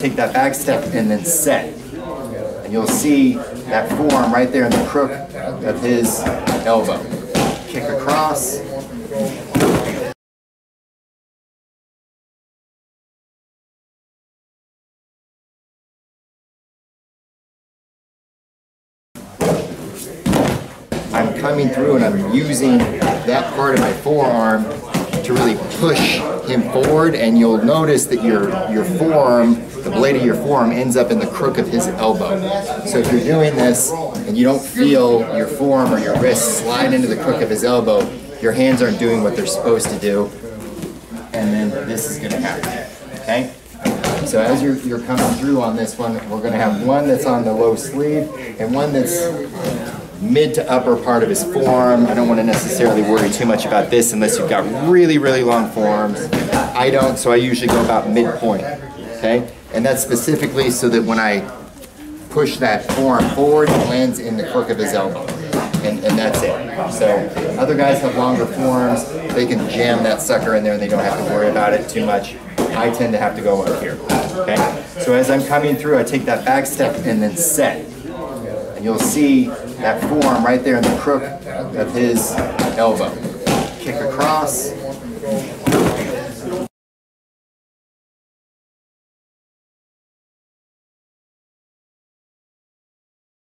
take that back step and then set. And you'll see that forearm right there in the crook of his elbow. Kick across. I'm coming through and I'm using that part of my forearm to really push him forward and you'll notice that your your forearm, the blade of your forearm ends up in the crook of his elbow. So if you're doing this and you don't feel your forearm or your wrist slide into the crook of his elbow, your hands aren't doing what they're supposed to do and then this is going to happen. Okay? So as you're, you're coming through on this one, we're going to have one that's on the low sleeve and one that's mid to upper part of his forearm. I don't want to necessarily worry too much about this unless you've got really, really long forms. I don't, so I usually go about midpoint, okay? And that's specifically so that when I push that forearm forward, it lands in the crook of his elbow. And, and that's it. So other guys have longer forms. they can jam that sucker in there and they don't have to worry about it too much. I tend to have to go up here, okay? So as I'm coming through, I take that back step and then set. And you'll see that forearm right there in the crook of his elbow. Kick across,